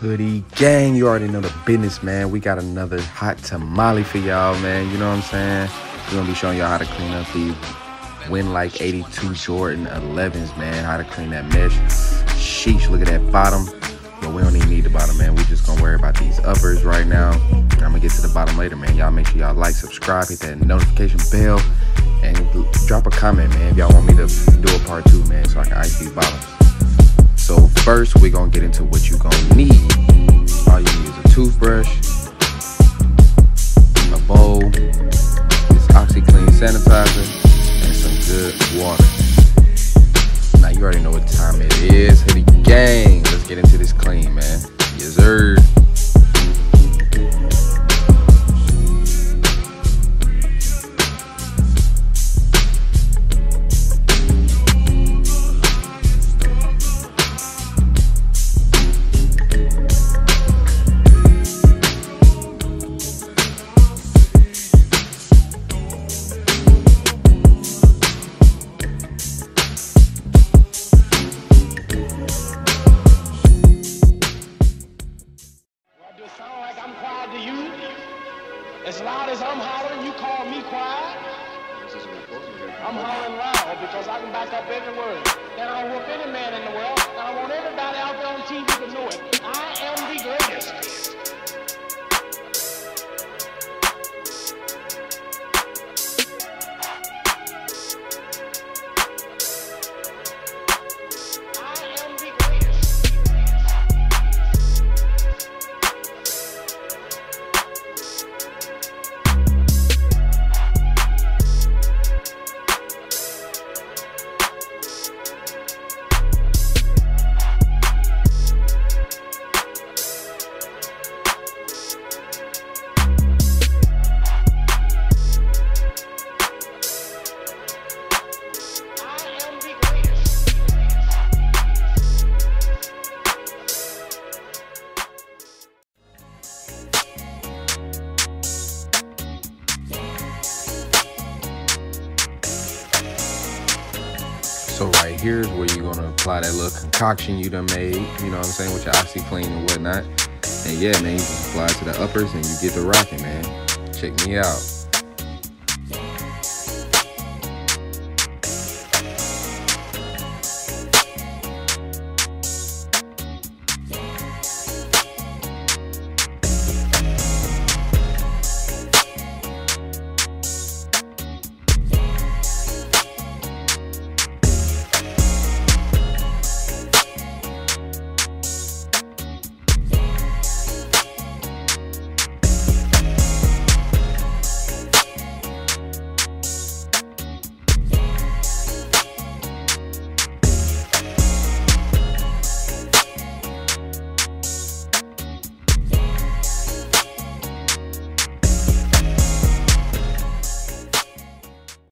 Hoodie gang, you already know the business, man. We got another hot tamale for y'all, man. You know what I'm saying? We're gonna be showing y'all how to clean up these Win like 82 Jordan 11s, man. How to clean that mesh. Sheesh, look at that bottom. But we don't even need the bottom, man. We just gonna worry about these uppers right now. I'm gonna get to the bottom later, man. Y'all make sure y'all like, subscribe, hit that notification bell, and drop a comment, man, if y'all want me to do a part two, man, so I can ice these bottoms. So first, we're gonna get into what you're gonna need. All you need is a toothbrush, a bowl, this OxiClean sanitizer, and some good water. Now you already know what time it is. Hoodie gang, let's get into As loud as I'm hollering, you call me quiet? I'm hollering loud because I can back up every word. And I will whoop any man in the world. And I want everybody out there on TV to know it. So right here is where you're gonna apply that little concoction you done made, you know what I'm saying, with your OxiClean and whatnot. And yeah, man, you just apply it to the uppers and you get the rocking, man. Check me out.